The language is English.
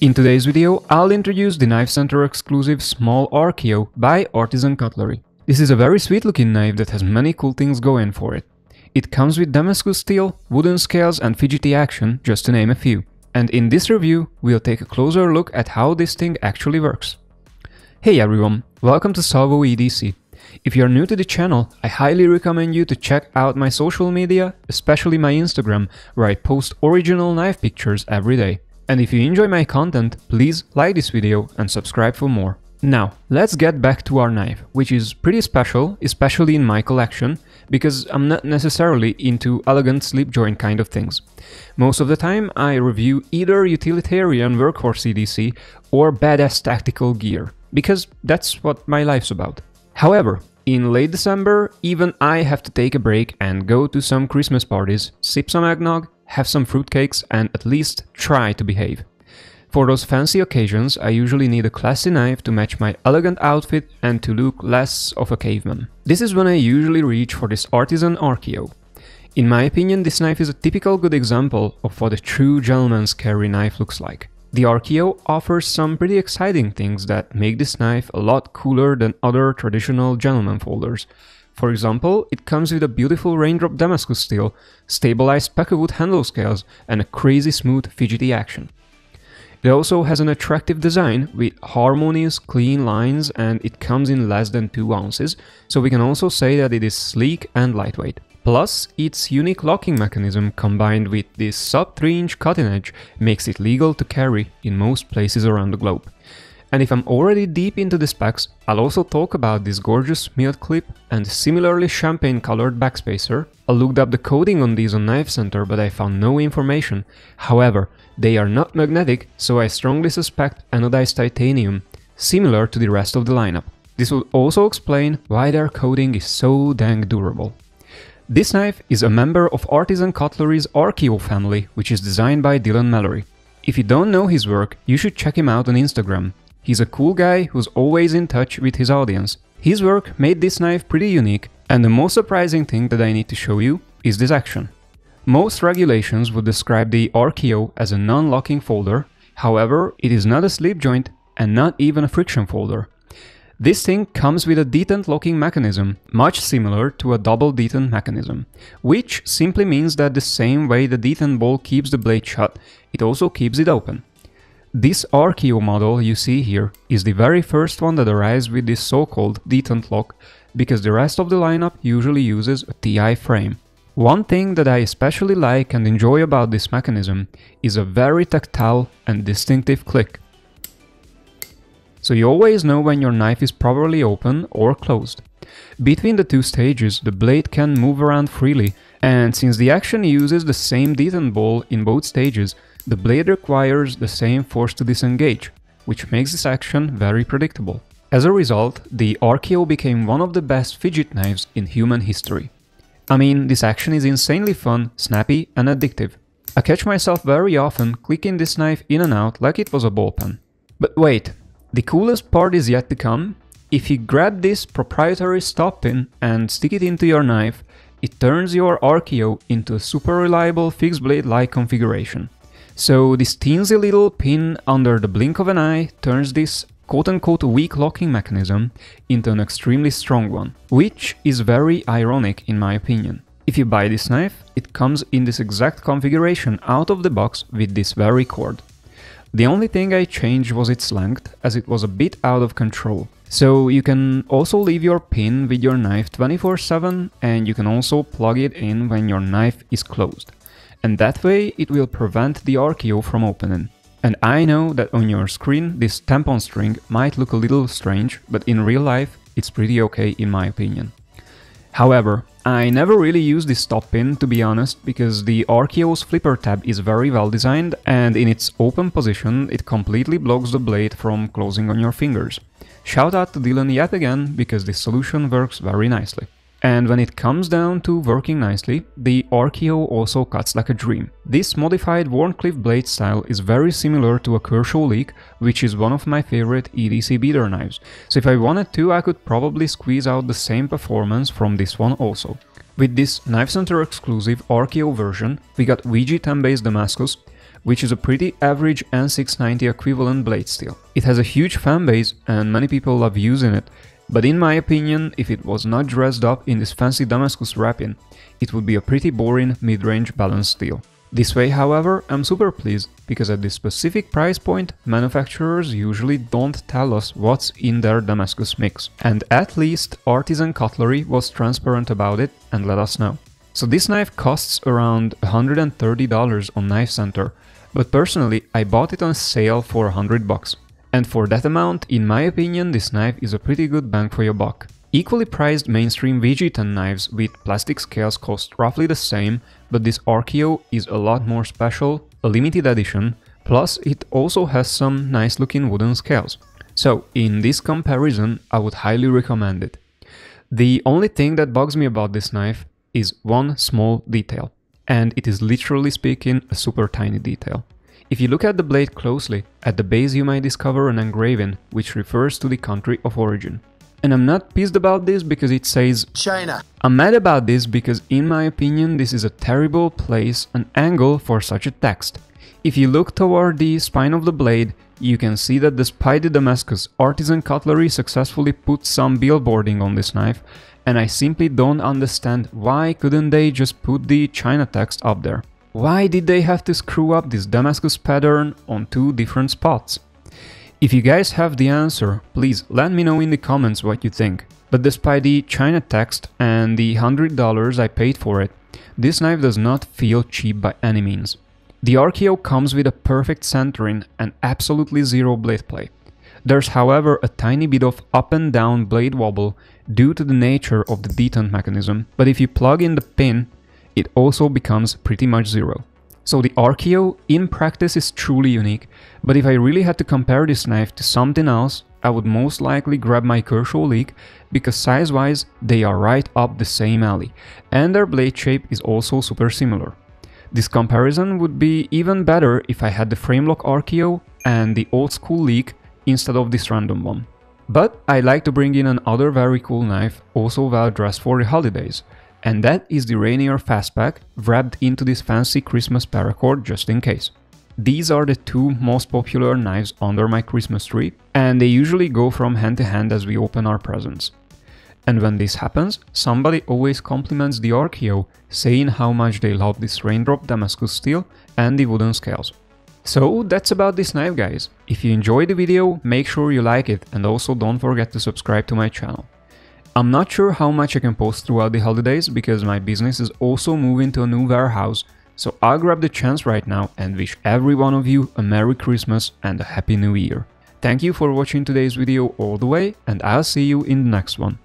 In today's video, I'll introduce the Knife Center exclusive Small Archaeo by Artisan Cutlery. This is a very sweet looking knife that has many cool things going for it. It comes with Damascus steel, wooden scales and fidgety action, just to name a few. And in this review, we'll take a closer look at how this thing actually works. Hey everyone, welcome to Salvo EDC. If you're new to the channel, I highly recommend you to check out my social media, especially my Instagram, where I post original knife pictures every day. And if you enjoy my content, please like this video and subscribe for more. Now, let's get back to our knife, which is pretty special, especially in my collection, because I'm not necessarily into elegant slip joint kind of things. Most of the time I review either utilitarian workhorse EDC or badass tactical gear, because that's what my life's about. However, in late December, even I have to take a break and go to some Christmas parties, sip some eggnog, have some fruitcakes and at least try to behave. For those fancy occasions, I usually need a classy knife to match my elegant outfit and to look less of a caveman. This is when I usually reach for this Artisan Archaeo. In my opinion, this knife is a typical good example of what a true gentleman's carry knife looks like. The Archaeo offers some pretty exciting things that make this knife a lot cooler than other traditional gentleman folders. For example, it comes with a beautiful raindrop Damascus steel, stabilized Pakkawood handle scales and a crazy smooth fidgety action. It also has an attractive design with harmonious, clean lines and it comes in less than 2 ounces, so we can also say that it is sleek and lightweight. Plus, its unique locking mechanism combined with this sub 3 inch cutting edge makes it legal to carry in most places around the globe. And if I'm already deep into the specs, I'll also talk about this gorgeous Miot clip and similarly champagne colored backspacer. I looked up the coding on these on Knife Center but I found no information. However, they are not magnetic, so I strongly suspect anodized titanium, similar to the rest of the lineup. This would also explain why their coating is so dang durable. This knife is a member of Artisan Cutlery's Archaeo family, which is designed by Dylan Mallery. If you don't know his work, you should check him out on Instagram. He's a cool guy who's always in touch with his audience. His work made this knife pretty unique, and the most surprising thing that I need to show you is this action. Most regulations would describe the Archaeo as a non-locking folder, however, it is not a slip joint and not even a friction folder. This thing comes with a detent locking mechanism, much similar to a double detent mechanism, which simply means that the same way the detent ball keeps the blade shut, it also keeps it open. This Archaeo model you see here is the very first one that arrives with this so-called detent lock, because the rest of the lineup usually uses a TI frame. One thing that I especially like and enjoy about this mechanism is a very tactile and distinctive click. So you always know when your knife is properly open or closed. Between the two stages, the blade can move around freely, and since the action uses the same detent ball in both stages, the blade requires the same force to disengage, which makes this action very predictable. As a result, the Archaeo became one of the best fidget knives in human history. I mean, this action is insanely fun, snappy and addictive. I catch myself very often clicking this knife in and out like it was a ball pen. But wait, the coolest part is yet to come. If you grab this proprietary stop pin and stick it into your knife, it turns your Archaeo into a super reliable fixed blade like configuration. So this teensy little pin under the blink of an eye turns this quote-unquote weak locking mechanism into an extremely strong one, which is very ironic in my opinion. If you buy this knife, it comes in this exact configuration out of the box with this very cord. The only thing I changed was its length, as it was a bit out of control. So you can also leave your pin with your knife 24-7 and you can also plug it in when your knife is closed and that way it will prevent the Archaeo from opening. And I know that on your screen this tampon string might look a little strange, but in real life it's pretty okay in my opinion. However, I never really use this stop pin to be honest, because the Archaeo's flipper tab is very well designed and in its open position it completely blocks the blade from closing on your fingers. Shout out to Dylan yet again, because this solution works very nicely. And when it comes down to working nicely, the Archaeo also cuts like a dream. This modified Wharncliffe blade style is very similar to a Kershaw Leek, which is one of my favorite EDC beater knives, so if I wanted to I could probably squeeze out the same performance from this one also. With this Knife Center exclusive Archaeo version, we got VG10 based Damascus, which is a pretty average N690 equivalent blade steel. It has a huge fanbase and many people love using it, but in my opinion, if it was not dressed up in this fancy Damascus wrapping, it would be a pretty boring mid-range balanced steel. This way, however, I'm super pleased, because at this specific price point, manufacturers usually don't tell us what's in their Damascus mix. And at least Artisan Cutlery was transparent about it and let us know. So this knife costs around $130 on Knife Center, but personally I bought it on sale for 100 bucks. And for that amount, in my opinion, this knife is a pretty good bang for your buck. Equally priced mainstream VG10 knives with plastic scales cost roughly the same, but this Archaeo is a lot more special, a limited edition, plus it also has some nice looking wooden scales. So in this comparison, I would highly recommend it. The only thing that bugs me about this knife is one small detail, and it is literally speaking a super tiny detail. If you look at the blade closely, at the base you might discover an engraving which refers to the country of origin. And I'm not pissed about this because it says China. I'm mad about this because in my opinion this is a terrible place and angle for such a text. If you look toward the spine of the blade, you can see that despite the Damascus, Artisan Cutlery successfully put some billboarding on this knife, and I simply don't understand why couldn't they just put the China text up there. Why did they have to screw up this Damascus pattern on two different spots? If you guys have the answer, please let me know in the comments what you think. But despite the China text and the $100 I paid for it, this knife does not feel cheap by any means. The Archaeo comes with a perfect centering and absolutely zero blade play. There's however a tiny bit of up and down blade wobble due to the nature of the detent mechanism, but if you plug in the pin, it also becomes pretty much zero. So the Archaeo in practice is truly unique, but if I really had to compare this knife to something else, I would most likely grab my Kershaw Leek because size-wise they are right up the same alley, and their blade shape is also super similar. This comparison would be even better if I had the Framelock Archaeo and the old school Leek instead of this random one. But I like to bring in another very cool knife, also well dressed for the holidays, and that is the Rainier Fastpack wrapped into this fancy Christmas paracord just in case. These are the two most popular knives under my Christmas tree, and they usually go from hand to hand as we open our presents. And when this happens, somebody always compliments the Archaeo, saying how much they love this raindrop Damascus steel and the wooden scales. So that's about this knife guys. If you enjoyed the video, make sure you like it and also don't forget to subscribe to my channel. I'm not sure how much I can post throughout the holidays because my business is also moving to a new warehouse, so I'll grab the chance right now and wish every one of you a Merry Christmas and a Happy New Year. Thank you for watching today's video all the way and I'll see you in the next one.